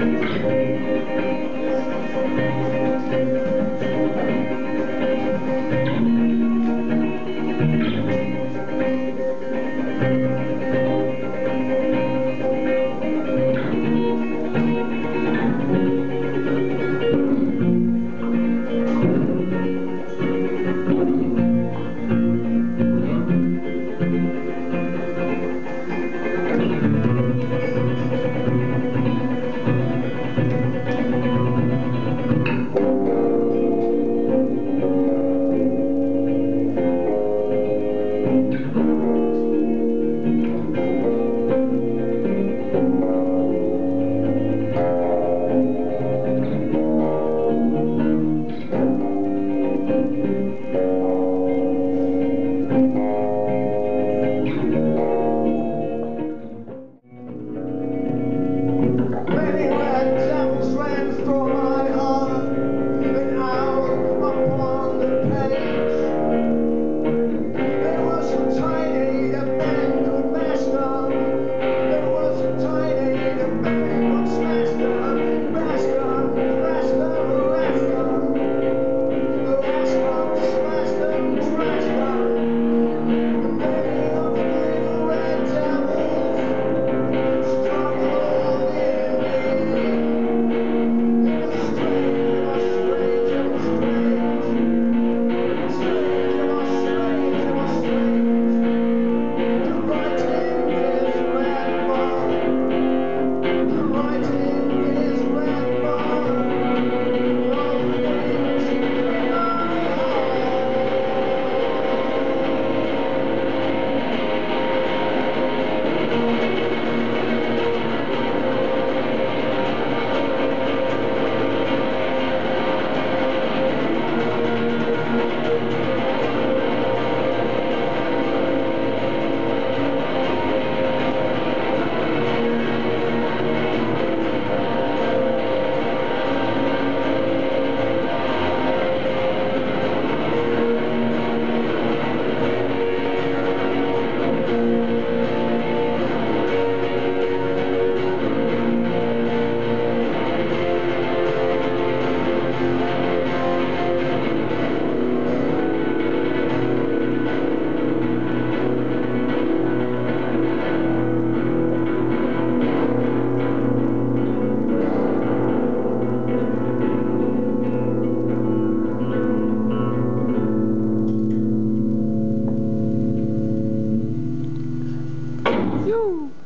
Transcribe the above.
Thank you. Phew.